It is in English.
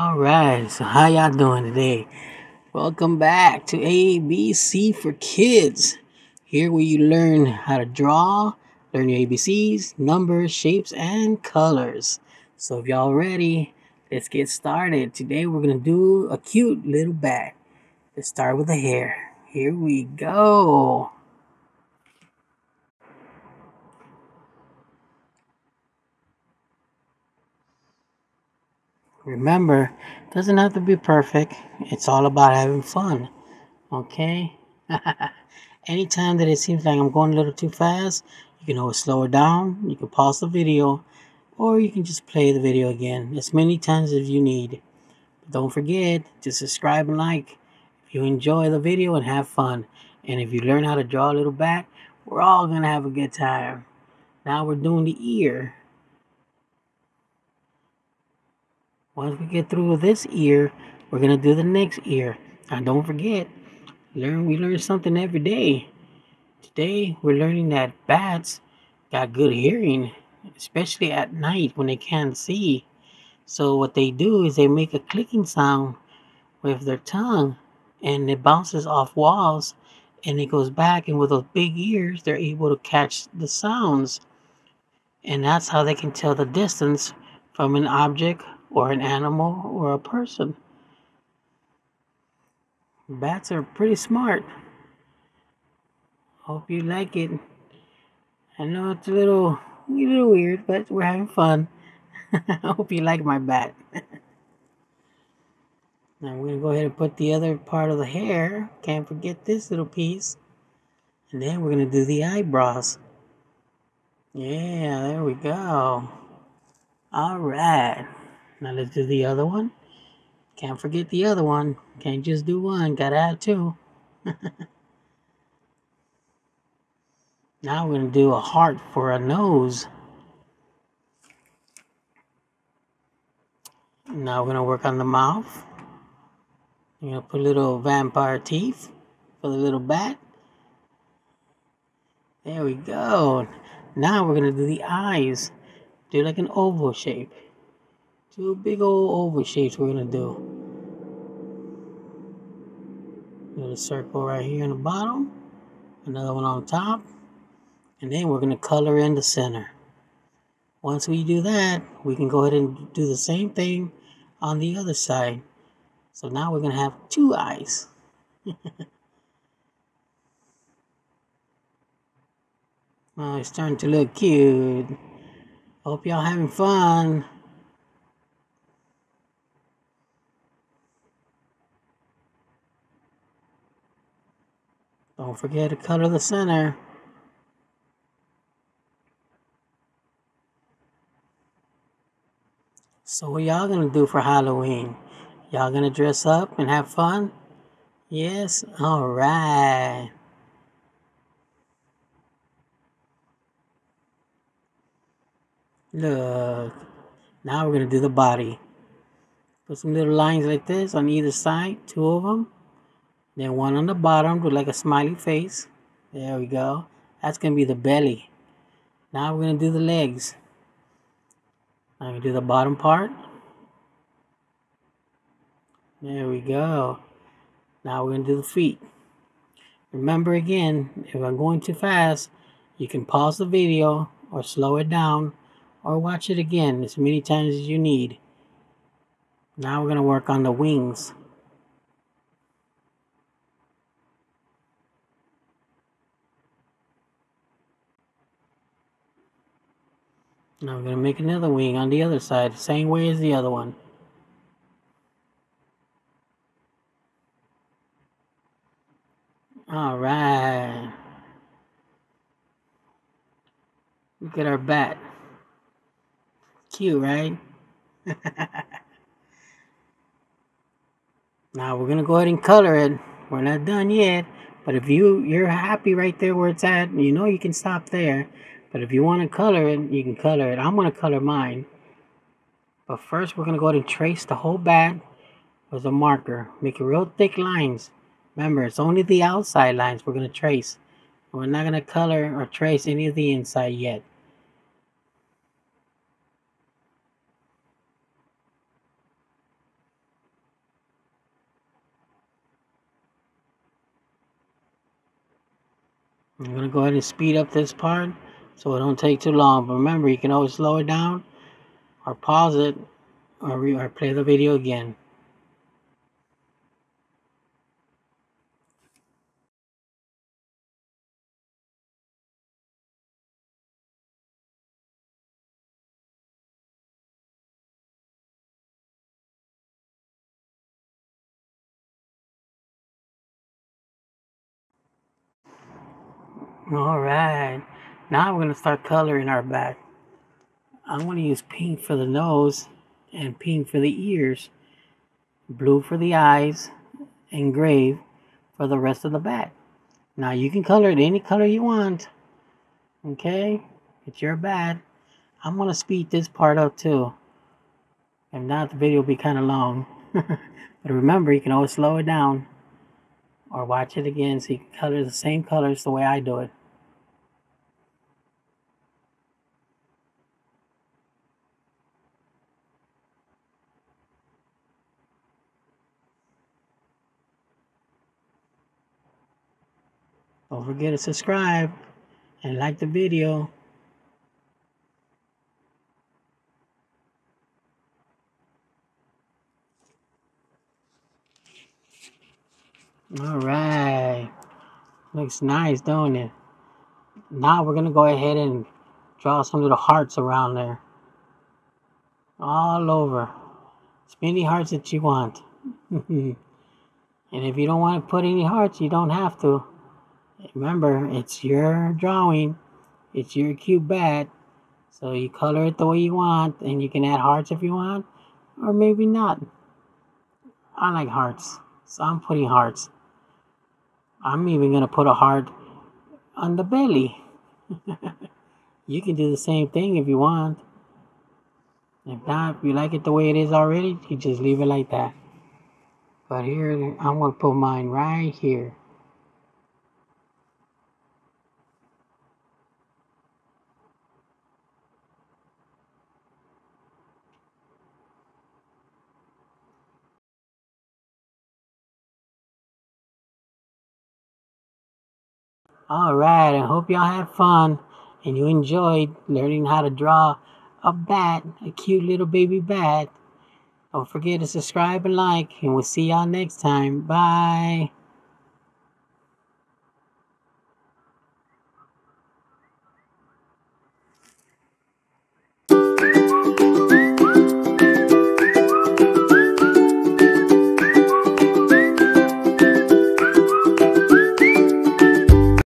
All right, so how y'all doing today? Welcome back to ABC for Kids. Here where you learn how to draw, learn your ABCs, numbers, shapes, and colors. So if y'all ready, let's get started. Today we're gonna do a cute little bat. Let's start with the hair. Here we go. Remember, it doesn't have to be perfect. It's all about having fun. Okay? Anytime that it seems like I'm going a little too fast, you can always slow it down. You can pause the video, or you can just play the video again as many times as you need. But don't forget to subscribe and like if you enjoy the video and have fun. And if you learn how to draw a little bat, we're all going to have a good time. Now we're doing the ear. Once we get through this ear, we're gonna do the next ear. And don't forget, learn we learn something every day. Today we're learning that bats got good hearing, especially at night when they can't see. So what they do is they make a clicking sound with their tongue and it bounces off walls and it goes back and with those big ears they're able to catch the sounds. And that's how they can tell the distance from an object or an animal or a person. Bats are pretty smart. Hope you like it. I know it's a little, a little weird, but we're having fun. I hope you like my bat. now we're gonna go ahead and put the other part of the hair. Can't forget this little piece. And then we're gonna do the eyebrows. Yeah, there we go. All right. Now let's do the other one. Can't forget the other one. Can't just do one, gotta have two. now we're gonna do a heart for a nose. Now we're gonna work on the mouth. You're gonna put little vampire teeth for the little bat. There we go. Now we're gonna do the eyes. Do like an oval shape. Two big old oval shapes we're gonna do. Little circle right here in the bottom, another one on top, and then we're gonna color in the center. Once we do that, we can go ahead and do the same thing on the other side. So now we're gonna have two eyes. oh, it's starting to look cute. Hope y'all having fun. Don't forget to color the center. So what y'all gonna do for Halloween? Y'all gonna dress up and have fun? Yes? Alright. Look. Now we're gonna do the body. Put some little lines like this on either side, two of them. Then one on the bottom with like a smiley face. There we go. That's going to be the belly. Now we're going to do the legs. I'm going to do the bottom part. There we go. Now we're going to do the feet. Remember again, if I'm going too fast, you can pause the video or slow it down or watch it again as many times as you need. Now we're going to work on the wings. Now we're going to make another wing on the other side, same way as the other one. All right. Look at our bat. Cute, right? now we're gonna go ahead and color it. We're not done yet, but if you you're happy right there where it's at, you know you can stop there. But if you want to color it, you can color it. I'm going to color mine. But first, we're going to go ahead and trace the whole bag with a marker. Make real thick lines. Remember, it's only the outside lines we're going to trace. We're not going to color or trace any of the inside yet. I'm going to go ahead and speed up this part so it don't take too long. But remember, you can always slow it down or pause it or, re- or play the video again. All right, now we're gonna start coloring our back. I'm gonna use pink for the nose and pink for the ears, blue for the eyes, and gray for the rest of the bat. Now you can color it any color you want. Okay, it's your bat. I'm gonna speed this part up too. If not, the video will be kind of long. but remember, you can always slow it down or watch it again so you can color the same colors the way I do it. Don't forget to subscribe and like the video. All right. Looks nice, don't it? Now we're going to go ahead and draw some little hearts around there. All over. As many hearts that you want. and if you don't want to put any hearts, you don't have to. Remember, it's your drawing. It's your cute bat. So you color it the way you want, and you can add hearts if you want, or maybe not. I like hearts, so I'm putting hearts. I'm even gonna put a heart on the belly. you can do the same thing if you want. If not, if you like it the way it is already, you just leave it like that. But here, I'm gonna put mine right here. All right, I hope y'all had fun and you enjoyed learning how to draw a bat, a cute little baby bat. Don't forget to subscribe and like, and we'll see y'all next time. Bye.